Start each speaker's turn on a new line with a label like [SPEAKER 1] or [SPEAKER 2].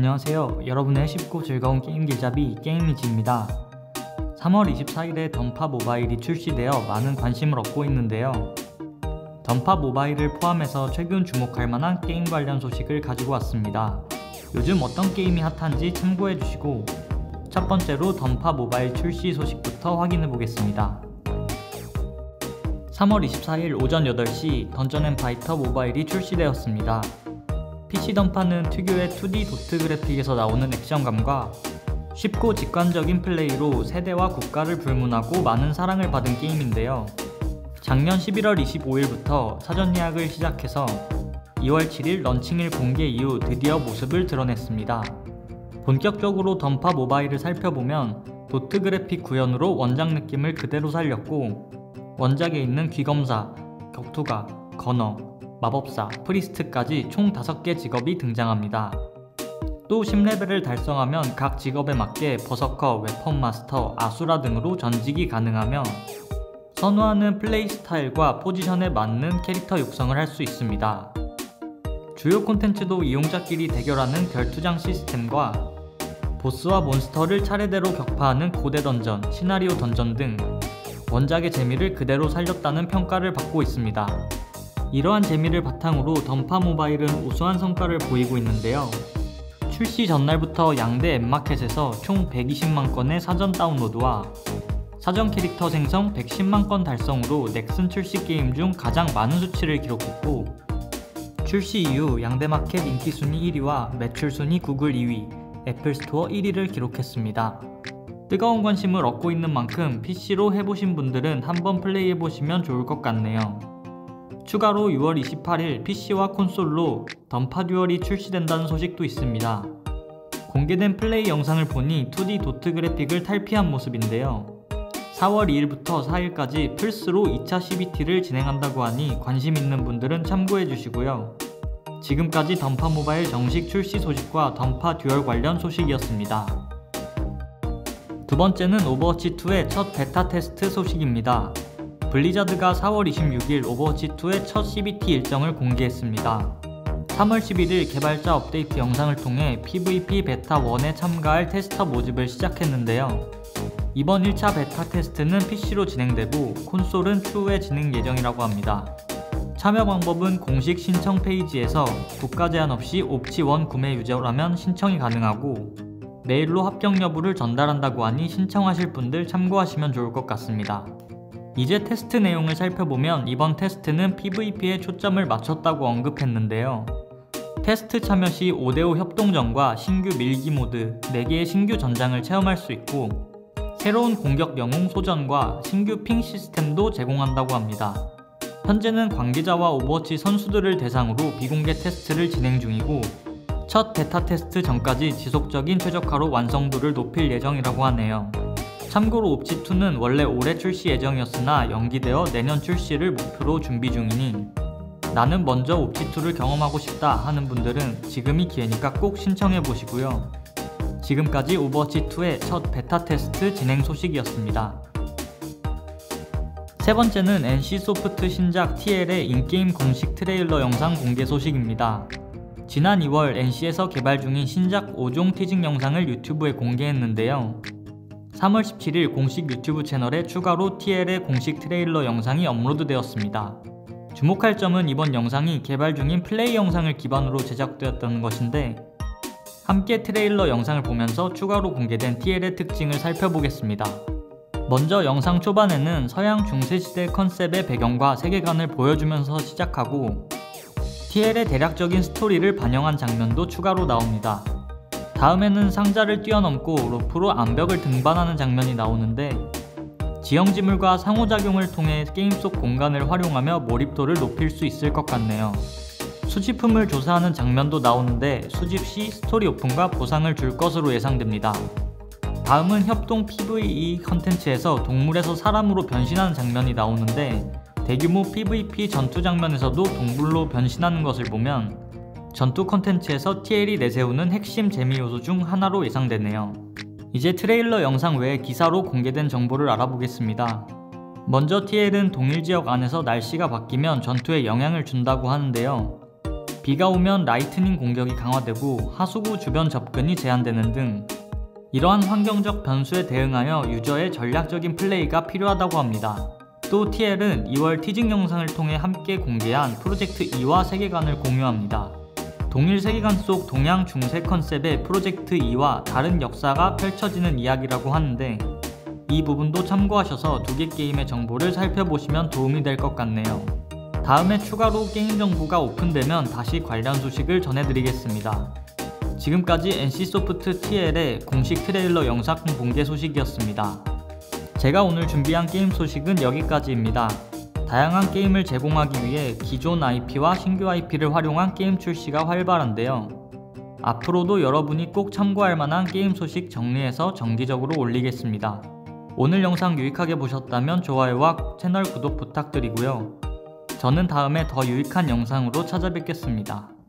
[SPEAKER 1] 안녕하세요. 여러분의 쉽고 즐거운 게임 길잡이 게임이지입니다. 3월 24일에 던파 모바일이 출시되어 많은 관심을 얻고 있는데요. 던파 모바일을 포함해서 최근 주목할 만한 게임 관련 소식을 가지고 왔습니다. 요즘 어떤 게임이 핫한지 참고해 주시고 첫 번째로 던파 모바일 출시 소식부터 확인해 보겠습니다. 3월 24일 오전 8시 던전 앤 파이터 모바일이 출시되었습니다. PC 던파는 특유의 2D 도트 그래픽에서 나오는 액션감과 쉽고 직관적인 플레이로 세대와 국가를 불문하고 많은 사랑을 받은 게임인데요. 작년 11월 25일부터 사전 예약을 시작해서 2월 7일 런칭일 공개 이후 드디어 모습을 드러냈습니다. 본격적으로 던파 모바일을 살펴보면 도트 그래픽 구현으로 원작 느낌을 그대로 살렸고 원작에 있는 귀검사, 격투가, 거너, 마법사, 프리스트까지 총 5개 직업이 등장합니다. 또 10레벨을 달성하면 각 직업에 맞게 버서커, 웨펀 마스터, 아수라 등으로 전직이 가능하며 선호하는 플레이 스타일과 포지션에 맞는 캐릭터 육성을 할 수 있습니다. 주요 콘텐츠도 이용자끼리 대결하는 결투장 시스템과 보스와 몬스터를 차례대로 격파하는 고대 던전, 시나리오 던전 등 원작의 재미를 그대로 살렸다는 평가를 받고 있습니다. 이러한 재미를 바탕으로 던파 모바일은 우수한 성과를 보이고 있는데요. 출시 전날부터 양대 앱마켓에서 총 120만 건의 사전 다운로드와 사전 캐릭터 생성 110만 건 달성으로 넥슨 출시 게임 중 가장 많은 수치를 기록했고 출시 이후 양대 마켓 인기 순위 1위와 매출 순위 구글 2위, 애플 스토어 1위를 기록했습니다. 뜨거운 관심을 얻고 있는 만큼 PC로 해보신 분들은 한번 플레이해보시면 좋을 것 같네요. 추가로 6월 28일 PC와 콘솔로 던파 듀얼이 출시된다는 소식도 있습니다. 공개된 플레이 영상을 보니 2D 도트 그래픽을 탈피한 모습인데요. 4월 2일부터 4일까지 플스로 2차 CBT를 진행한다고 하니 관심 있는 분들은 참고해 주시고요. 지금까지 던파 모바일 정식 출시 소식과 던파 듀얼 관련 소식이었습니다. 두 번째는 오버워치2의 첫 베타 테스트 소식입니다. 블리자드가 4월 26일 오버워치2의 첫 CBT 일정을 공개했습니다. 3월 11일 개발자 업데이트 영상을 통해 PVP 베타 1에 참가할 테스터 모집을 시작했는데요. 이번 1차 베타 테스트는 PC로 진행되고 콘솔은 추후에 진행 예정이라고 합니다. 참여 방법은 공식 신청 페이지에서 국가 제한 없이 옵치 1 구매 유저라면 신청이 가능하고 메일로 합격 여부를 전달한다고 하니 신청하실 분들 참고하시면 좋을 것 같습니다. 이제 테스트 내용을 살펴보면 이번 테스트는 PVP에 초점을 맞췄다고 언급했는데요. 테스트 참여 시 5대5 협동전과 신규 밀기 모드 4개의 신규 전장을 체험할 수 있고 새로운 공격 영웅 소전과 신규 ping 시스템도 제공한다고 합니다. 현재는 관계자와 오버워치 선수들을 대상으로 비공개 테스트를 진행 중이고 첫 베타 테스트 전까지 지속적인 최적화로 완성도를 높일 예정이라고 하네요. 참고로 옵치2는 원래 올해 출시 예정이었으나 연기되어 내년 출시를 목표로 준비 중이니 나는 먼저 옵치2를 경험하고 싶다 하는 분들은 지금이 기회니까 꼭 신청해 보시고요. 지금까지 오버워치2의 첫 베타 테스트 진행 소식이었습니다. 세 번째는 NC소프트 신작 TL의 in-game 공식 트레일러 영상 공개 소식입니다. 지난 2월 NC에서 개발 중인 신작 5종 teasing 영상을 유튜브에 공개했는데요. 3월 17일 공식 유튜브 채널에 추가로 TL의 공식 트레일러 영상이 업로드되었습니다. 주목할 점은 이번 영상이 개발 중인 플레이 영상을 기반으로 제작되었다는 것인데 함께 트레일러 영상을 보면서 추가로 공개된 TL의 특징을 살펴보겠습니다. 먼저 영상 초반에는 서양 중세시대 컨셉의 배경과 세계관을 보여주면서 시작하고 TL의 대략적인 스토리를 반영한 장면도 추가로 나옵니다. 다음에는 상자를 뛰어넘고 로프로 암벽을 등반하는 장면이 나오는데 지형지물과 상호작용을 통해 게임 속 공간을 활용하며 몰입도를 높일 수 있을 것 같네요. 수집품을 조사하는 장면도 나오는데 수집 시 스토리 오픈과 보상을 줄 것으로 예상됩니다. 다음은 협동 PVE 컨텐츠에서 동물에서 사람으로 변신하는 장면이 나오는데 대규모 PVP 전투 장면에서도 동물로 변신하는 것을 보면 전투 컨텐츠에서 TL이 내세우는 핵심 재미 요소 중 하나로 예상되네요. 이제 트레일러 영상 외에 기사로 공개된 정보를 알아보겠습니다. 먼저 TL은 동일 지역 안에서 날씨가 바뀌면 전투에 영향을 준다고 하는데요. 비가 오면 lightning 공격이 강화되고 하수구 주변 접근이 제한되는 등 이러한 환경적 변수에 대응하여 유저의 전략적인 플레이가 필요하다고 합니다. 또 TL은 2월 teasing 영상을 통해 함께 공개한 프로젝트 2와 세계관을 공유합니다. 동일 세계관 속 동양 중세 컨셉의 프로젝트 2와 다른 역사가 펼쳐지는 이야기라고 하는데 이 부분도 참고하셔서 두 개 게임의 정보를 살펴보시면 도움이 될 것 같네요. 다음에 추가로 게임 정보가 오픈되면 다시 관련 소식을 전해드리겠습니다. 지금까지 NC소프트 TL의 공식 트레일러 영상 공개 소식이었습니다. 제가 오늘 준비한 게임 소식은 여기까지입니다. 다양한 게임을 제공하기 위해 기존 IP와 신규 IP를 활용한 게임 출시가 활발한데요. 앞으로도 여러분이 꼭 참고할 만한 게임 소식 정리해서 정기적으로 올리겠습니다. 오늘 영상 유익하게 보셨다면 좋아요와 채널 구독 부탁드리고요. 저는 다음에 더 유익한 영상으로 찾아뵙겠습니다.